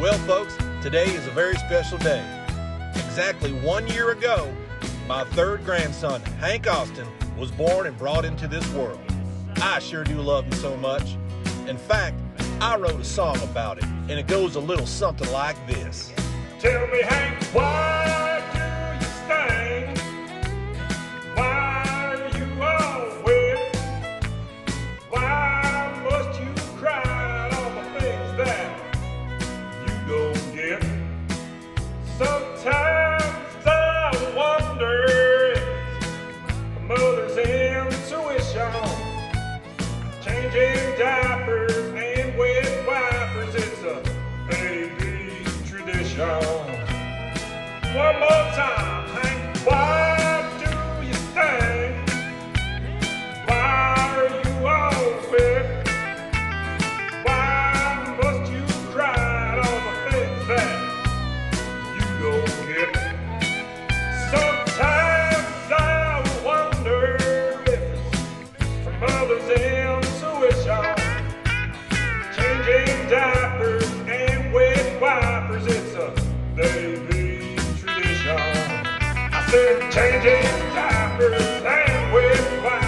Well, folks, today is a very special day. Exactly one year ago, my third grandson, Hank Austin, was born and brought into this world. I sure do love him so much. In fact, I wrote a song about it, and it goes a little something like this. Tell me, Hank, why wonders, mothers intuition, changing diapers and wet wipers. It's a baby tradition. One more time. Changing time, with.